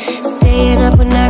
Staying up when I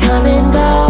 come and go.